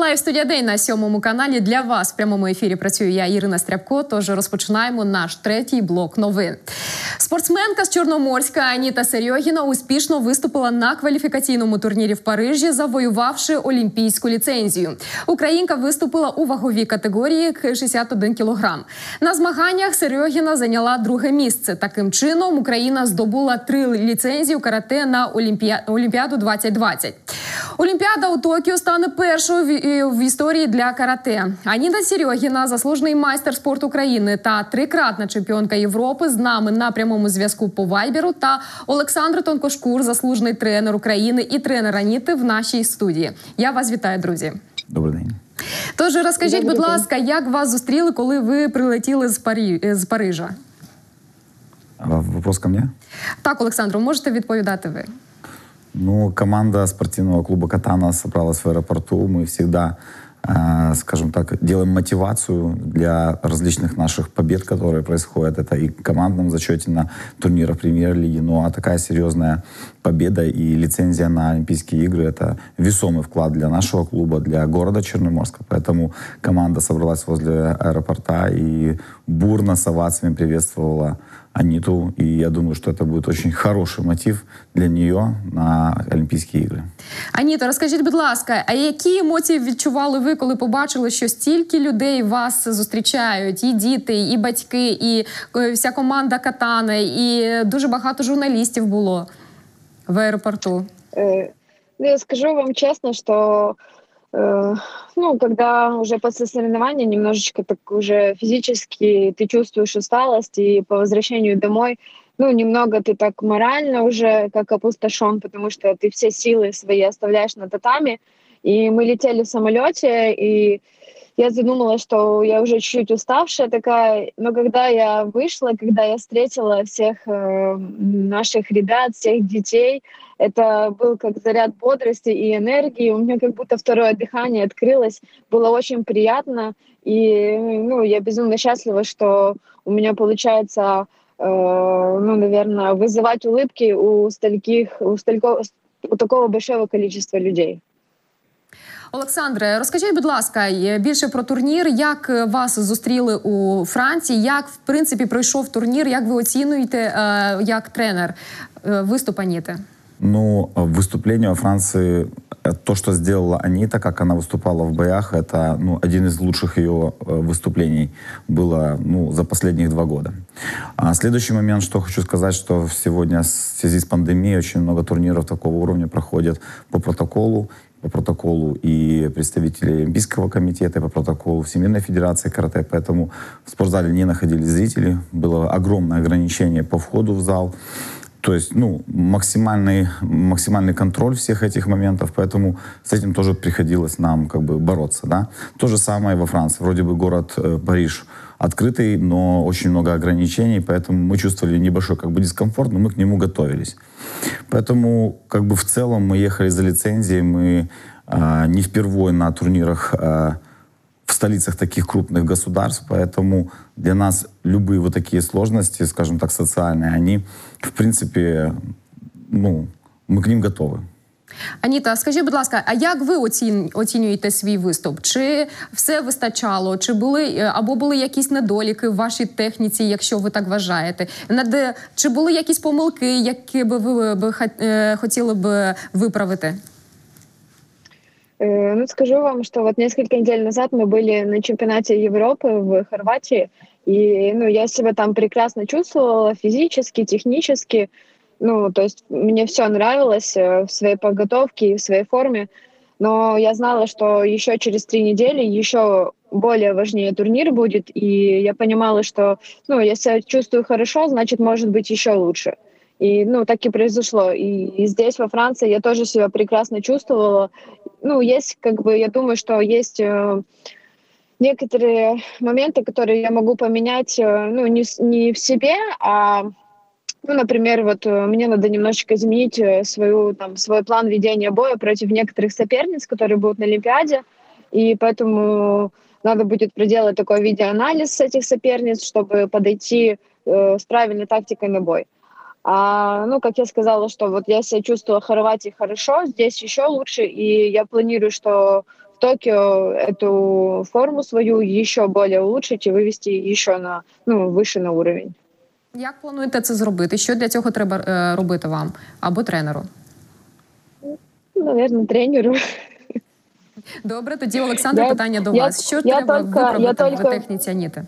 Лайв студія день на сьомому каналі для вас в прямому ефірі. Працюю я Ірина Стрябко. Тож розпочинаємо наш третій блок новин. Спортсменка з Чорноморська Аніта Серьогіна успішно виступила на кваліфікаційному турнірі в Парижі, завоювавши олімпійську ліцензію. Українка виступила у ваговій категорії 61 кілограм. На змаганнях Серьогіна зайняла друге місце. Таким чином Україна здобула три ліцензії у карате на Олімпіаду 2020. Олімпіада у Токіо стане першою в історії для карате. Аніна Серьогіна, заслужений майстер спорту України та трикратна чемпіонка Європи, з нами на прямому зв'язку по вайберу. Та Олександр Тонкошкур, заслужений тренер України і тренер Аніти в нашій студії. Я вас вітаю, друзі. Добрий день. Тож розкажіть, будь ласка, як вас зустріли, коли ви прилетіли з Парі з Парижа? Вопрос ко мне? Так, Олександру, можете відповідати ви. Ну, команда спортивного клуба «Катана» собралась в аэропорту. Мы всегда, э, скажем так, делаем мотивацию для различных наших побед, которые происходят. Это и в командном зачете на турнирах премьер-лиги. Ну, а такая серьезная победа и лицензия на Олимпийские игры — это весомый вклад для нашего клуба, для города Черноморска. Поэтому команда собралась возле аэропорта и бурно с овациями приветствовала Аниту. И я думаю, что это будет очень хороший мотив для нее на Олімпійські ігри. Аніто, розкажіть, будь ласка, а які емоції відчували ви, коли побачили, що стільки людей вас зустрічають? І діти, і батьки, і е, вся команда катана, і дуже багато журналістів було в аеропорту? Е, ну, я скажу вам чесно, що Э, ну, когда уже после соревнования немножечко так уже физически ты чувствуешь усталость, и по возвращению домой, ну, немного ты так морально уже как опустошен, потому что ты все силы свои оставляешь на татами. И мы летели в самолете, и я задумалась, что я уже чуть-чуть уставшая такая, но когда я вышла, когда я встретила всех э, наших ребят, всех детей, это был как заряд бодрости и энергии. У меня как будто второе дыхание открылось. Было очень приятно. И ну, я безумно счастлива, что у меня получается, э, ну, наверное, вызывать улыбки у стольких, у, столько, у такого большого количества людей. Олександре, розкажіть, будь ласка, більше про турнір. Як вас зустріли у Франції? Як в принципі пройшов турнір? Як ви оцінюєте як тренер виступ Аніти? Ну, выступление во Франции, э, то, что сделала Анита, как она выступала в боях, это ну, один из лучших ее э, выступлений было ну, за последние два года. А следующий момент, что хочу сказать, что сегодня в связи с пандемией очень много турниров такого уровня проходят по протоколу, по протоколу и представители Олимпийского комитета, и по протоколу Всемирной Федерации карате. Поэтому в спортзале не находились зрители. Было огромное ограничение по входу в зал. То есть, ну, максимальный, максимальный контроль всех этих моментов, поэтому с этим тоже приходилось нам как бы бороться, да. То же самое во Франции. Вроде бы город э, Париж открытый, но очень много ограничений, поэтому мы чувствовали небольшой как бы дискомфорт, но мы к нему готовились. Поэтому как бы в целом мы ехали за лицензией, мы э, не впервые на турнирах э, в столицах таких крупных государств, поэтому для нас любые вот такие сложности, скажем так, социальные, они, в принципе, ну, мы к ним готовы. Аніта, скажіть, будь ласка, а як ви оцінюєте свій виступ? Чи все вистачало? Чи були або були якісь недоліки в вашій техніці, якщо ви так вважаєте? Чи були якісь помилки, які би ви би хотіли б виправити? Э, ну, скажу вам, что вот несколько недель назад мы были на чемпионате Европы в Хорватии, и ну, я себя там прекрасно чувствовала физически, технически. Ну, то есть мне все нравилось э, в своей подготовке и в своей форме. Но я знала, что еще через три недели еще более важнее турнир будет, и я понимала, что, ну, я чувствую хорошо, значит, может быть еще лучше. И, ну, так и произошло. И, и здесь, во Франции, я тоже себя прекрасно чувствовала. Ну, есть, как бы, я думаю, что есть э, некоторые моменты, которые я могу поменять, э, ну, не, не в себе, а, ну, например, вот э, мне надо немножечко изменить э, свою, там, свой план ведения боя против некоторых соперниц, которые будут на Олимпиаде. И поэтому надо будет проделать такой видеоанализ этих соперниц, чтобы подойти э, с правильной тактикой на бой. А, ну, как я сказала, что вот я себя чувствовала в Хорватии хорошо, здесь еще лучше, и я планирую, что Токио эту форму свою еще более улучшить и вывести еще на ну, выше на уровень. Як плануєте це зробити? Що для цього треба е, робити вам або тренеру? Наверное, тренеру. Добре, тоді Олександр, Я- питання до я- вас. Що я треба тільки- я виправити тільки- в техніці Аніти?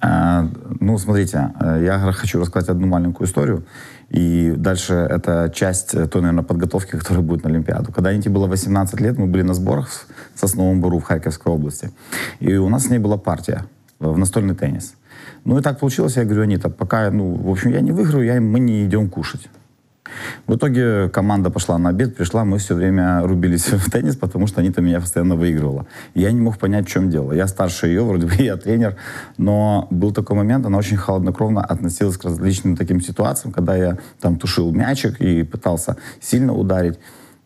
А, Ну, смотрите, э, я хочу рассказать одну маленькую историю. И дальше это часть э, той, наверное, подготовки, которая будет на Олимпиаду. Когда Аните было 18 лет, мы были на сборах в Сосновом Бору в Харьковской области. И у нас с ней была партия в настольный теннис. Ну и так получилось, я говорю, Анита, пока, ну, в общем, я не выиграю, я, мы не идем кушать. В итоге команда пошла на обед, пришла, мы все время рубились в теннис, потому что Анита меня постоянно выигрывала. Я не мог понять, в чем дело. Я старше ее, вроде бы я тренер, но был такой момент, она очень холоднокровно относилась к различным таким ситуациям, когда я там тушил мячик и пытался сильно ударить.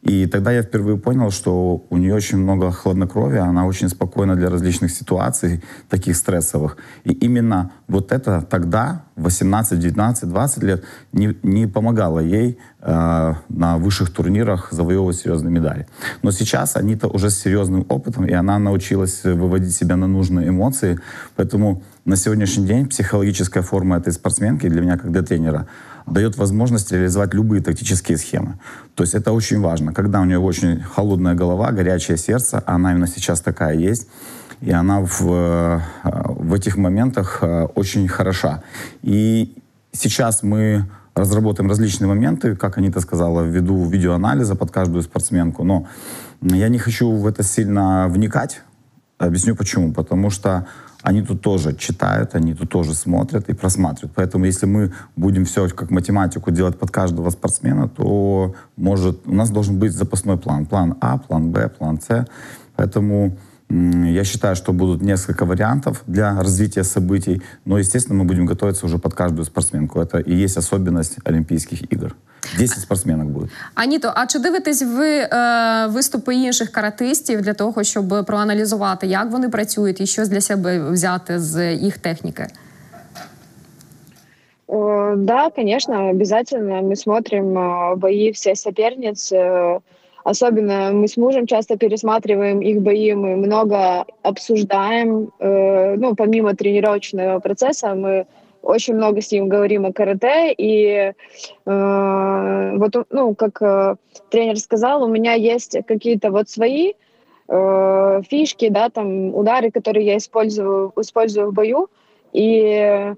И тогда я впервые понял, что у нее очень много хладнокровия, она очень спокойна для различных ситуаций, таких стрессовых. И именно вот это тогда, 18, 19, 20 лет, не, не помогало ей э, на высших турнирах завоевывать серьезные медали. Но сейчас Анита уже с серьезным опытом, и она научилась выводить себя на нужные эмоции. Поэтому на сегодняшний день психологическая форма этой спортсменки для меня, как для тренера, дает возможность реализовать любые тактические схемы. То есть это очень важно. Когда у нее очень холодная голова, горячее сердце, а она именно сейчас такая есть, и она в, э, в этих моментах э, очень хороша. И сейчас мы разработаем различные моменты, как Анита сказала, ввиду видеоанализа под каждую спортсменку. Но я не хочу в это сильно вникать. Объясню почему. Потому что они тут тоже читают, они тут тоже смотрят и просматривают. Поэтому если мы будем все как математику делать под каждого спортсмена, то может у нас должен быть запасной план. План А, план Б, план С. Поэтому я считаю, что будут несколько вариантов для развития событий, но, естественно, мы будем готовиться уже под каждую спортсменку. Это и есть особенность Олимпийских игр. 10 спортсменок будет. Аніто, а чи дивитесь ви е, виступи інших каратистів для того, щоб проаналізувати, як вони працюють і щось для себе взяти з їх техніки? Э, Да, конечно, обязательно мы смотрим э, бои всех соперниц. Особенно мы с мужем часто пересматриваем их бои, мы много обсуждаем. э, Ну, помимо тренировочного процесса, мы очень много с ним говорим о карате. И э, вот, ну, как э, тренер сказал, у меня есть какие-то вот свои э, фишки, да, там удары, которые я использую, использую в бою. И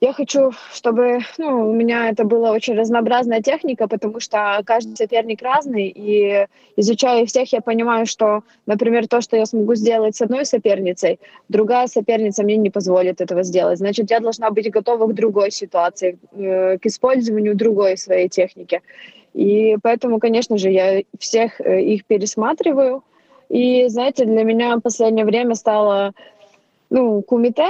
я хочу, чтобы ну, у меня это была очень разнообразная техника, потому что каждый соперник разный, и изучая всех, я понимаю, что, например, то, что я смогу сделать с одной соперницей, другая соперница мне не позволит этого сделать. Значит, я должна быть готова к другой ситуации, э, к использованию другой своей техники. И поэтому, конечно же, я всех э, их пересматриваю. И, знаете, для меня в последнее время стало, ну, кумите,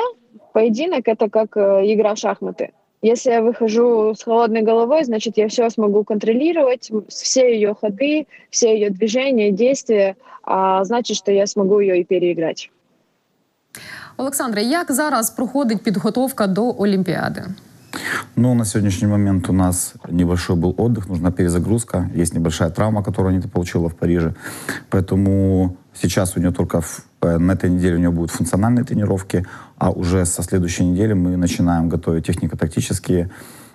поединок это как э, игра в шахматы. Если я выхожу с холодной головой, значит, я все смогу контролировать, м, все ее ходы, все ее движения, действия, а значит, что я смогу ее и переиграть. Олександре, як зараз проходить підготовка до Олімпіади? Ну, на сегодняшний момент у нас небольшой был отдых, нужна перезагрузка. Есть небольшая травма, которую Анита получила в Париже. Поэтому сейчас у нее только в- э, на этой неделе у нее будут функциональные тренировки, а уже со следующей недели мы начинаем готовить технико-тактические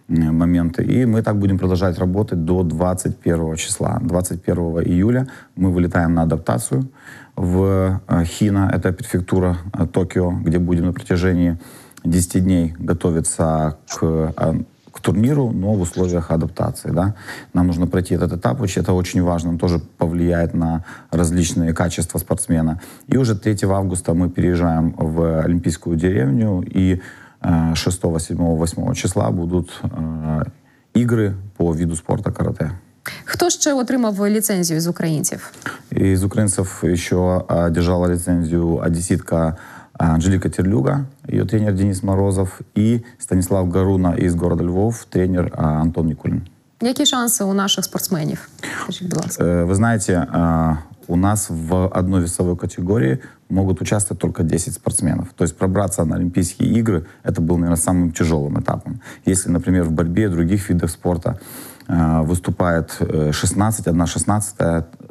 моменты. И мы так будем продолжать работать до 21 числа. 21 июля мы вылетаем на адаптацию в э, Хина, это префектура э, Токио, где будем на протяжении 10 дней готовиться к, э, к турниру, но в условиях адаптации. Да? Нам нужно пройти этот этап, очень- это очень важно, он тоже повлияет на различные качества спортсмена. И уже 3 августа мы переезжаем в Олимпийскую деревню, и э, 6, 7, 8 числа будут э, игры по виду спорта карате. Хто ще отримав ліцензію з українців? Из украинцев еще а, держала лицензию одесситка а, Анжелика Терлюга, ее тренер Денис Морозов, и Станислав Гаруна из города Львов, тренер а, Антон Никулин. Які шанси у наших спортсменів? Скажіть, будь ласка. Э, Вы знаете, а, у нас в одной весовой категории могут участвовать только 10 спортсменов. То есть пробраться на Олимпийские игры, это был, наверное, самым тяжелым этапом. Если, например, в борьбе, в других видах спорта э, выступает э, 16, одна 16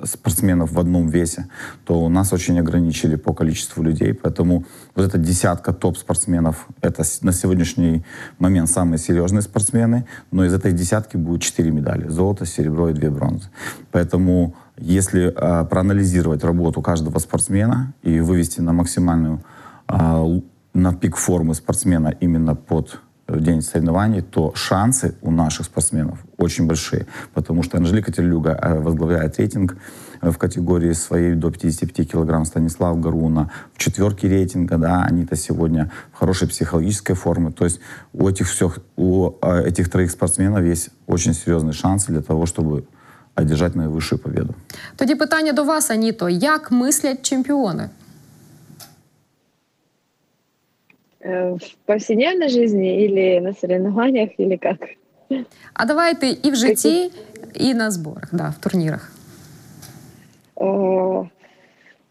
спортсменов в одном весе, то у нас очень ограничили по количеству людей, поэтому вот эта десятка топ-спортсменов, это на сегодняшний момент самые серьезные спортсмены, но из этой десятки будет четыре медали, золото, серебро и две бронзы. Поэтому если э, проанализировать работу каждого спортсмена и вывести на максимальную, э, на пик формы спортсмена именно под в день соревнований, то шансы у наших спортсменов очень большие, потому что Анжелика Терлюга э, возглавляет рейтинг э, в категории своей до 55 килограмм, Станислав Гаруна в четверке рейтинга, да, они-то сегодня в хорошей психологической форме, то есть у этих всех, у э, этих троих спортсменов есть очень серьезные шансы для того, чтобы одержать наивысшую победу. Тоді питання до вас, Аніто: як мислять чемпіони? в повседневной жизни или на соревнованиях, или как? А давайте і в житті, і на зборах, да, в турнірах. Э,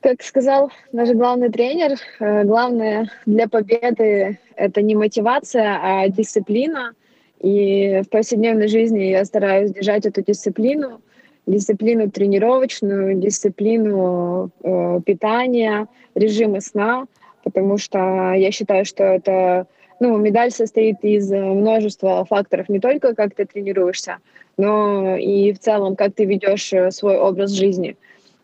как сказал наш главный тренер, э, главное для победы это не мотивация, а дисциплина. И в повседневной жизни я стараюсь держать эту дисциплину, дисциплину тренировочную, дисциплину э, питания, режима сна потому что я считаю, что это, ну, медаль состоит из множества факторов, не только как ты тренируешься, но и в целом, как ты ведешь э, свой образ жизни.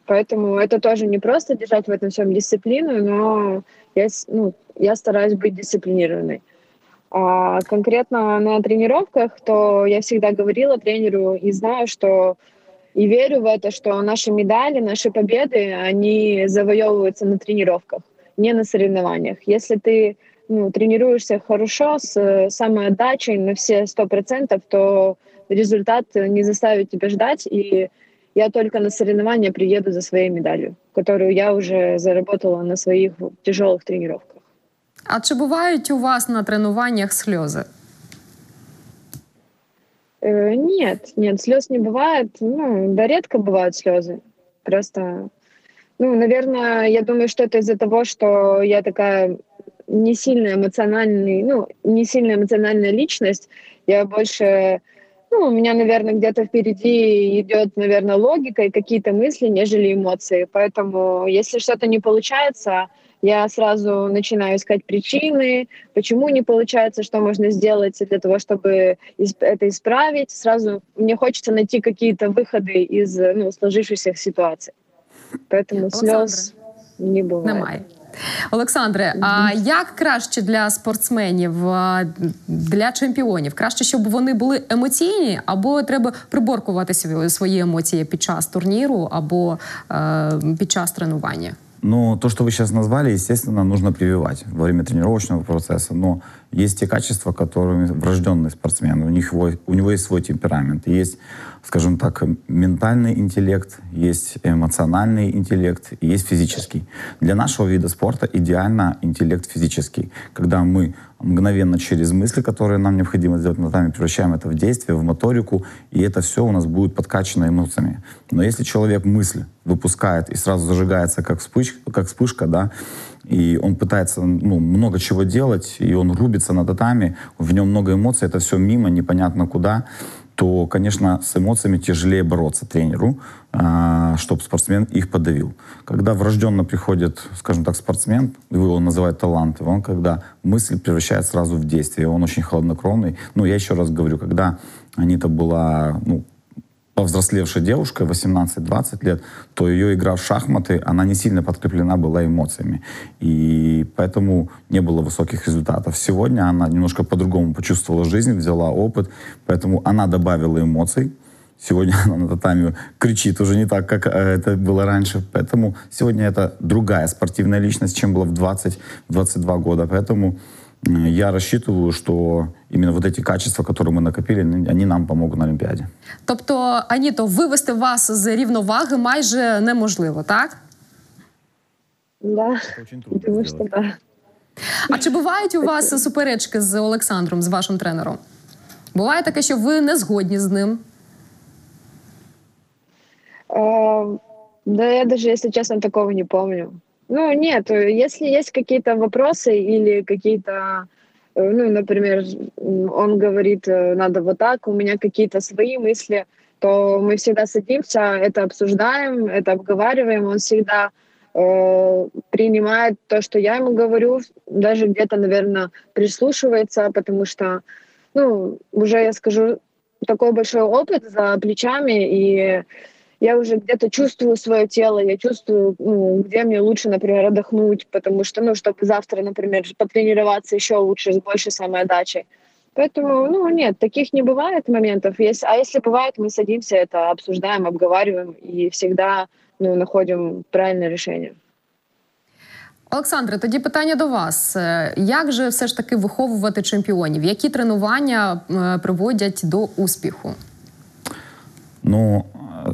Поэтому это тоже не просто держать в этом всем дисциплину, но я, ну, я стараюсь быть дисциплинированной. А конкретно на тренировках, то я всегда говорила тренеру и знаю, что и верю в это, что наши медали, наши победы, они завоевываются на тренировках не на соревнованиях. Если ты ну, тренируешься хорошо, с самой отдачей на все сто процентов, то результат не заставит тебя ждать, и я только на соревнования приеду за своей медалью, которую я уже заработала на своих тяжелых тренировках. А чи бувають у вас на тренуваннях сльози? Э, нет, нет, слез не бывает. Ну, да редко бывают слезы. Просто ну, наверное, я думаю, что это из-за того, что я такая не сильно эмоциональный, ну, не сильно эмоциональная личность. Я больше, ну, у меня, наверное, где-то впереди идет, наверное, логика и какие-то мысли, нежели эмоции. Поэтому, если что-то не получается, я сразу начинаю искать причины, почему не получается, что можно сделать для того, чтобы это исправить. Сразу мне хочется найти какие-то выходы из ну, сложившихся ситуаций. Поэтому сльоз не буває. Немає. Олександре, а як краще для спортсменів, для чемпіонів? Краще, щоб вони були емоційні, або треба приборкувати свої емоції під час турніру або е, під час тренування? Ну, то, что вы сейчас назвали, естественно, нужно прививать во время тренировочного процесса. Но есть те качества, которыми врожденный спортсмен. У, них, у него есть свой темперамент. Есть, скажем так, ментальный интеллект, есть эмоциональный интеллект, есть физический. Для нашего вида спорта идеально интеллект физический. Когда мы мгновенно через мысли, которые нам необходимо сделать на татами, превращаем это в действие, в моторику, и это все у нас будет подкачано эмоциями. Но если человек мысль выпускает и сразу зажигается как вспышка, как вспышка да, и он пытается ну, много чего делать, и он рубится на татами, в нем много эмоций, это все мимо, непонятно куда, то, конечно, с эмоциями тяжелее бороться тренеру, а, чтобы спортсмен их подавил. Когда врожденно приходит, скажем так, спортсмен, его называют талантом, он когда мысль превращает сразу в действие, он очень холоднокровный. Ну, я еще раз говорю, когда Анита была ну, повзрослевшая девушка, 18-20 лет, то ее игра в шахматы, она не сильно подкреплена была эмоциями. И поэтому не было высоких результатов. Сегодня она немножко по-другому почувствовала жизнь, взяла опыт, поэтому она добавила эмоций. Сегодня она на татами кричит уже не так, как э, это было раньше. Поэтому сегодня это другая спортивная личность, чем была в 20-22 года. Поэтому я рассчитываю, что именно вот эти качества, которые мы накопили, они нам помогут на Олімпіаді. Тобто, Аніто, вивести вас з рівноваги майже неможливо, так? Да. Думаю, що да. А чи бувають у вас суперечки з Олександром, з вашим тренером? Буває таке, що ви не згодні з ним? Uh, да, я даже, если честно, такого не помню. Ну, нет, если есть какие-то вопросы или какие-то, э, ну, например, он говорит, э, надо вот так, у меня какие-то свои мысли, то мы всегда садимся, это обсуждаем, это обговариваем. Он всегда э, принимает то, что я ему говорю, даже где-то, наверное, прислушивается, потому что, ну, уже я скажу, такой большой опыт за плечами, и я уже где-то чувствую свое тело, я чувствую, ну, где мне лучше, например, отдохнуть, потому что, ну, чтобы завтра, например, потренироваться еще лучше, с большей самоотдачей. Поэтому, ну, нет, таких не бывает моментов. Если, а если бывает, мы садимся, это обсуждаем, обговариваем и всегда ну, находим правильне рішення. Олександре, тоді питання до вас: е, як же все ж таки виховувати чемпіонів? Які тренування е, приводять до успіху? Ну,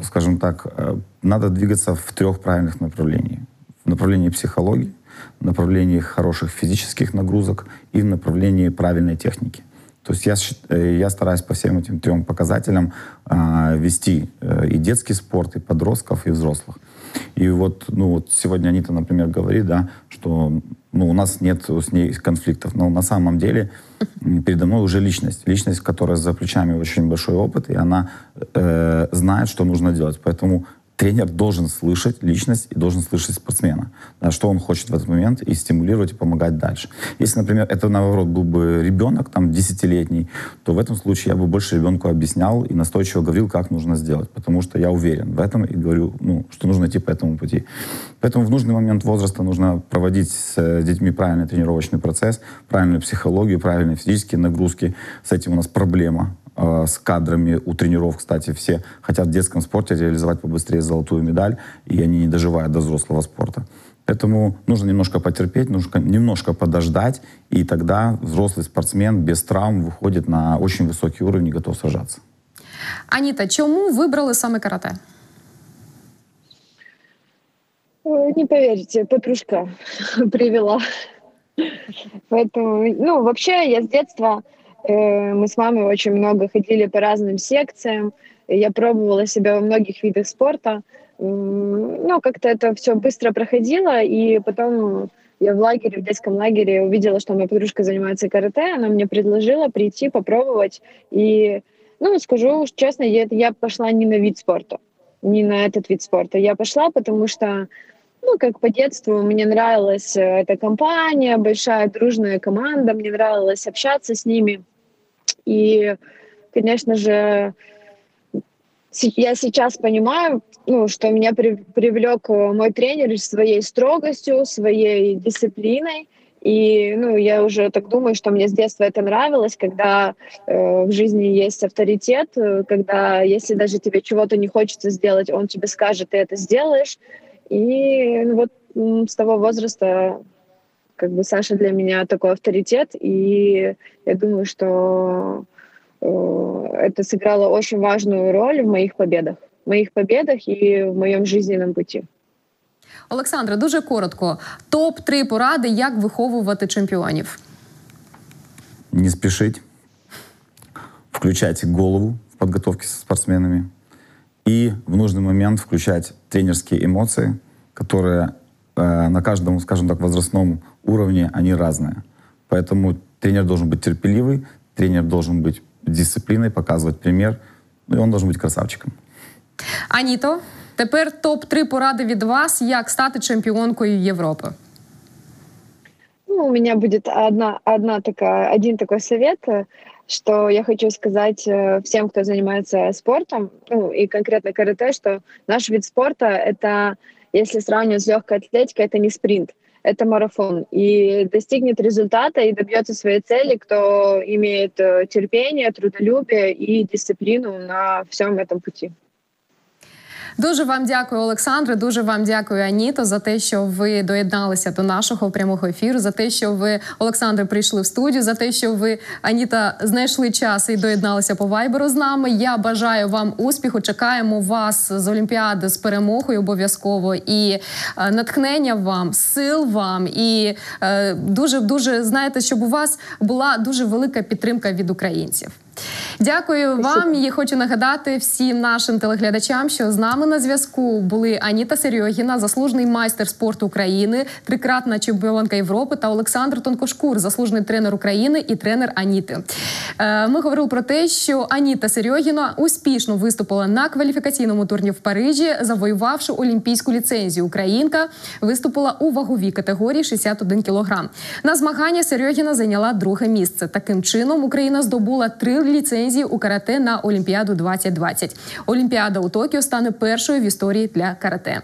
скажем так, э, надо двигаться в трех правильных направлениях. В направлении психологии, в направлении хороших физических нагрузок и в направлении правильной техники. То есть я, э, я стараюсь по всем этим трем показателям э, вести э, и детский спорт, и подростков, и взрослых. И вот, ну, вот сегодня Анита, например, говорит, да, что ну, у нас нет с ней конфликтов. Но на самом деле передо мной уже личность. Личность, которая за плечами очень большой опыт, и она э, знает, что нужно делать. Поэтому тренер должен слышать личность и должен слышать спортсмена, да, что он хочет в этот момент, и стимулировать, и помогать дальше. Если, например, это, наоборот, был бы ребенок, там, десятилетний, то в этом случае я бы больше ребенку объяснял и настойчиво говорил, как нужно сделать, потому что я уверен в этом и говорю, ну, что нужно идти по этому пути. Поэтому в нужный момент возраста нужно проводить с э, детьми правильный тренировочный процесс, правильную психологию, правильные физические нагрузки. С этим у нас проблема Э, с кадрами у тренеров, кстати, все хотят в детском спорте реализовать побыстрее золотую медаль, и они не доживают до взрослого спорта. Поэтому нужно немножко потерпеть, нужно немножко подождать, и тогда взрослый спортсмен без травм выходит на очень высокий уровень и готов сражаться. Аніта, чому вибрали саме карате? Не поверите, подружка привела. Поэтому, ну, вообще я с детства мы с мамой очень много ходили по разным секциям. Я пробовала себя во многих видах спорта. Ну, как-то это все быстро проходило, и потом я в лагере, в детском лагере увидела, что моя подружка занимается карате, она мне предложила прийти, попробовать. И, ну, скажу честно, я, я пошла не на вид спорта, не на этот вид спорта. Я пошла, потому что ну, как по детству, мне нравилась э, эта компания, большая дружная команда, мне нравилось общаться с ними. И, конечно же, я сейчас понимаю, ну, что меня при, привлек э, мой тренер своей строгостью, своей дисциплиной. И ну, я уже так думаю, что мне с детства это нравилось, когда э, в жизни есть авторитет, э, когда если даже тебе чего-то не хочется сделать, он тебе скажет, ты это сделаешь. И ну, вот с того возраста как бы Саша для меня такой авторитет, и я думаю, что э, это сыграло очень важную роль в моих победах, в моих победах и в моем жизненном пути. Олександре, дуже коротко. Топ 3 поради, як виховувати чемпіонів. Не спешить, включать голову в подготовке со спортсменами и в нужный момент включать тренерские эмоции, которые э, на каждом, скажем так, возрастном уровне, они разные. Поэтому тренер должен быть терпеливый, тренер должен быть дисциплиной, показывать пример, ну и он должен быть красавчиком. Аніто, тепер топ-3 поради від вас, як стати чемпіонкою Європи. Ну, у меня будет одна, одна такая, один такой совет, что я хочу сказать э, всем, кто занимается спортом, ну и конкретно карате, что наш вид спорта — это, если сравнивать с легкой атлетикой, это не спринт это марафон. И достигнет результата и добьется своей цели, кто имеет э, терпение, трудолюбие и дисциплину на всем этом пути. Дуже вам дякую, Олександре. Дуже вам дякую, Аніто, за те, що ви доєдналися до нашого прямого ефіру, за те, що ви, Олександре, прийшли в студію, за те, що ви, Аніта, знайшли час і доєдналися по вайберу з нами. Я бажаю вам успіху. Чекаємо вас з Олімпіади з перемогою обов'язково і е, натхнення вам, сил вам і е, дуже дуже знаєте, щоб у вас була дуже велика підтримка від українців. Дякую вам. І хочу нагадати всім нашим телеглядачам, що з нами на зв'язку були Аніта Серйогіна, заслужений майстер спорту України, трикратна чемпіонка Європи та Олександр Тонкошкур, заслужений тренер України і тренер Аніти. Е, ми говорили про те, що Аніта Серйогіна успішно виступила на кваліфікаційному турні в Парижі, завоювавши олімпійську ліцензію. Українка виступила у ваговій категорії 61 кілограм. На змагання Серйогіна зайняла друге місце. Таким чином Україна здобула три ліцензії у карате на Олімпіаду 2020. Олімпіада у Токіо стане першою в історії для карате.